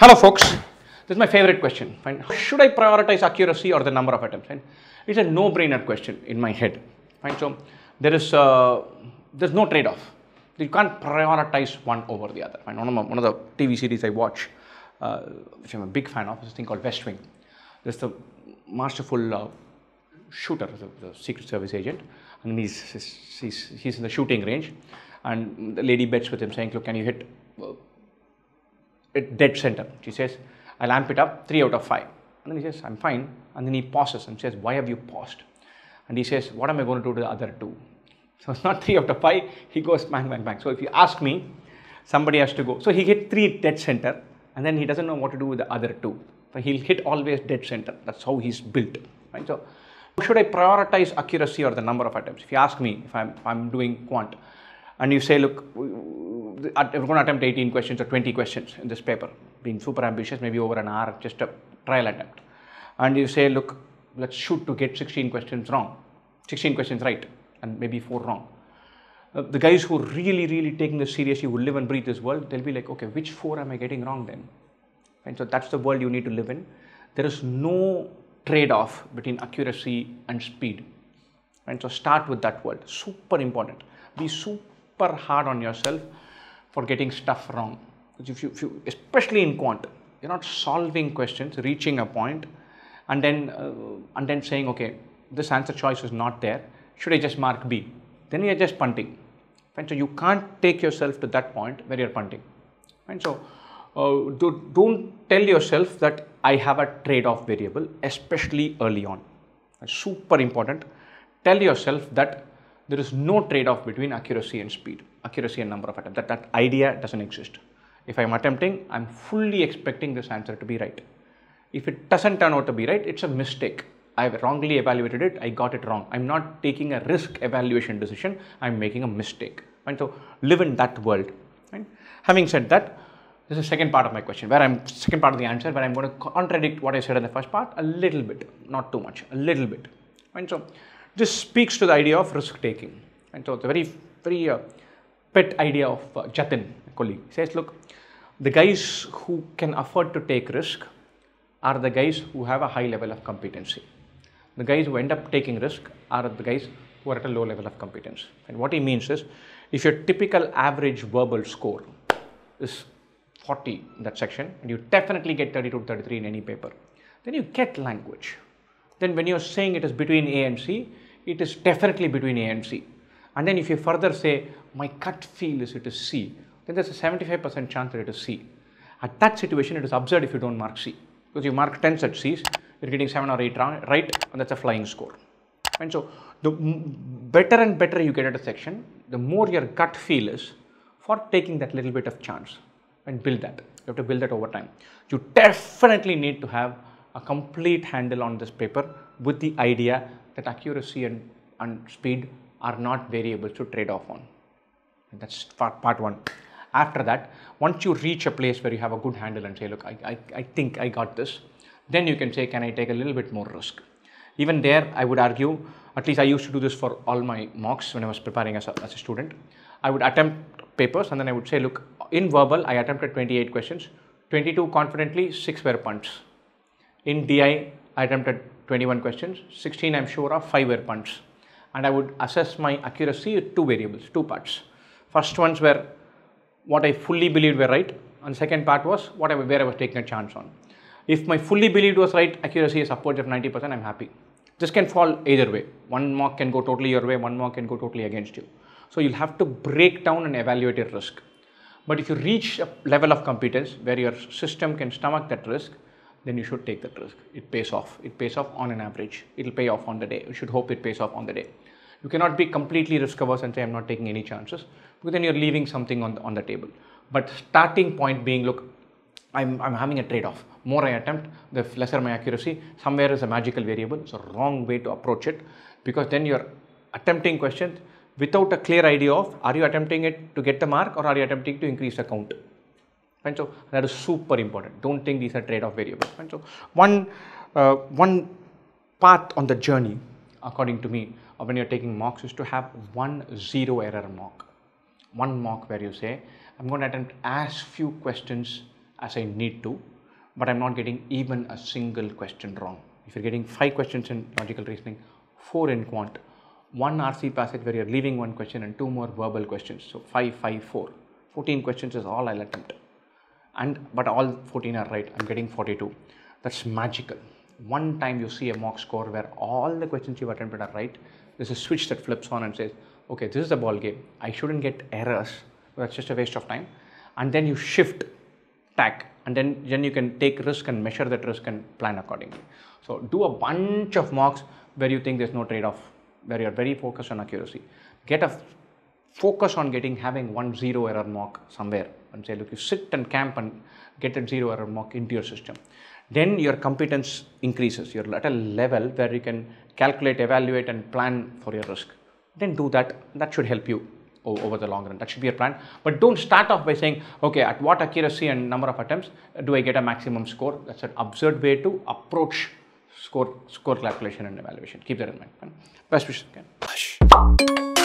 Hello, folks. This is my favorite question. Fine. Should I prioritize accuracy or the number of attempts? Fine. It's a no-brainer question in my head. Fine. So there is uh, there's no trade-off. You can't prioritize one over the other. Fine. One of, my, one of the TV series I watch, uh, which I'm a big fan of, is this thing called West Wing. There's the masterful uh, shooter, the, the Secret Service agent, and he's, he's, he's, he's in the shooting range, and the lady bets with him, saying, "Look, can you hit uh, dead center?" She says, "I'll amp it up, three out of five. And then he says, "I'm fine." And then he pauses and says, "Why have you paused?" And he says, "What am I going to do to the other two? So it's not three out of five. He goes bang, bang, bang. So if you ask me, somebody has to go. So he hit three dead center, and then he doesn't know what to do with the other two. So he'll hit always dead center. That's how he's built. Right? So should I prioritize accuracy or the number of attempts? If you ask me, if I'm, if I'm doing quant, and you say, look, we're going to attempt 18 questions or 20 questions in this paper, being super ambitious, maybe over an hour, just a trial attempt. And you say, look, let's shoot to get 16 questions wrong, 16 questions right, and maybe four wrong. Uh, the guys who really, really taking this seriously, who live and breathe this world, they'll be like, okay, which four am I getting wrong then? And so that's the world you need to live in. There is no trade off between accuracy and speed. And so start with that world. Super important. Be super hard on yourself for getting stuff wrong. If you, if you especially in quant, you're not solving questions, reaching a point, and then uh, and then saying, okay, this answer choice is not there. Should I just mark B? Then you're just punting. And so you can't take yourself to that point where you're punting. And so uh, do, don't tell yourself that I have a trade-off variable, especially early on. Super important. Tell yourself that there is no trade-off between accuracy and speed, accuracy and number of attempts. That that idea doesn't exist. If I'm attempting, I'm fully expecting this answer to be right. If it doesn't turn out to be right, it's a mistake. I've wrongly evaluated it, I got it wrong. I'm not taking a risk evaluation decision, I'm making a mistake. And so live in that world. Right? Having said that, this is the second part of my question, where I'm second part of the answer, where I'm going to contradict what I said in the first part a little bit, not too much, a little bit. And so this speaks to the idea of risk taking. And so it's a very, very uh, pet idea of uh, Jatin, a colleague. He says, look, the guys who can afford to take risk are the guys who have a high level of competency. The guys who end up taking risk are the guys who are at a low level of competence. And what he means is, if your typical average verbal score is 40 in that section, and you definitely get 32 to 33 in any paper, then you get language. Then when you're saying it is between A and C, it is definitely between A and C. And then if you further say, my gut feel is it is C, then there's a 75% chance that it is C. At that situation, it is absurd if you don't mark C. Because you mark 10 such C's, you're getting 7 or 8 right, and that's a flying score. And so, the better and better you get at a section, the more your gut feel is for taking that little bit of chance and build that. You have to build that over time. You definitely need to have a complete handle on this paper with the idea that accuracy and, and speed are not variables to trade off on. And that's part, part one. After that, once you reach a place where you have a good handle and say, look, I, I, I think I got this, then you can say, can I take a little bit more risk? Even there, I would argue, at least I used to do this for all my mocks when I was preparing as a, as a student. I would attempt papers and then I would say, look, in verbal, I attempted 28 questions, 22 confidently, 6 were punts. In DI, I attempted 21 questions, 16 I'm sure of, 5 were punts. And I would assess my accuracy with two variables, two parts. First ones were what I fully believed were right, and second part was what I, where I was taking a chance on. If my fully believed was right, accuracy is upwards of 90%, I'm happy. This can fall either way. One mock can go totally your way, one mock can go totally against you. So you'll have to break down and evaluate your risk. But if you reach a level of competence where your system can stomach that risk, then you should take that risk. It pays off. It pays off on an average. It'll pay off on the day. You should hope it pays off on the day. You cannot be completely risk averse and say I'm not taking any chances because then you're leaving something on the, on the table. But starting point being, look, I'm, I'm having a trade-off. More I attempt, the lesser my accuracy. Somewhere is a magical variable. It's a wrong way to approach it because then you're attempting questions without a clear idea of are you attempting it to get the mark or are you attempting to increase the count. And so that is super important. Don't think these are trade-off variables. And so one, uh, one path on the journey, according to me, when you're taking mocks is to have one zero error mock. One mock where you say, I'm going to attempt as few questions as I need to, but I'm not getting even a single question wrong. If you're getting five questions in logical reasoning, four in quant, one RC passage where you're leaving one question and two more verbal questions. So five, five, four. 14 questions is all I'll attempt. And but all 14 are right. I'm getting 42. That's magical. One time you see a mock score where all the questions you've attempted are right. There's a switch that flips on and says, okay, this is the ball game. I shouldn't get errors. That's just a waste of time. And then you shift tack and then, then you can take risk and measure that risk and plan accordingly. So do a bunch of mocks where you think there's no trade-off, where you're very focused on accuracy. Get a focus on getting having one zero error mock somewhere and say, look, you sit and camp and get a zero error mock into your system. Then your competence increases. You're at a level where you can calculate, evaluate, and plan for your risk. Then do that. That should help you over the long run. That should be your plan. But don't start off by saying, okay, at what accuracy and number of attempts do I get a maximum score? That's an absurd way to approach score score calculation and evaluation. Keep that in mind. Best wishes again.